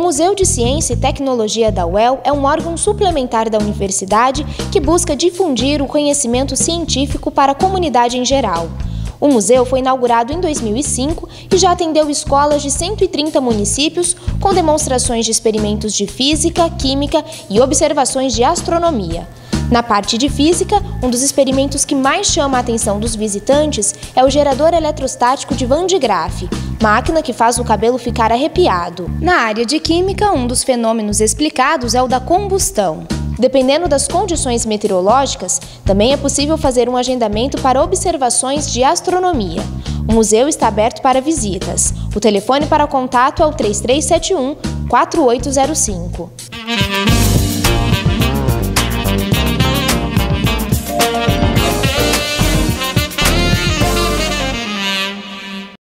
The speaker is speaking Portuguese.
Museu de Ciência e Tecnologia da UEL é um órgão suplementar da universidade que busca difundir o conhecimento científico para a comunidade em geral. O museu foi inaugurado em 2005 e já atendeu escolas de 130 municípios com demonstrações de experimentos de física, química e observações de astronomia. Na parte de física, um dos experimentos que mais chama a atenção dos visitantes é o gerador eletrostático de Van de Graaff, máquina que faz o cabelo ficar arrepiado. Na área de química, um dos fenômenos explicados é o da combustão. Dependendo das condições meteorológicas, também é possível fazer um agendamento para observações de astronomia. O museu está aberto para visitas. O telefone para contato é o 3371 4805.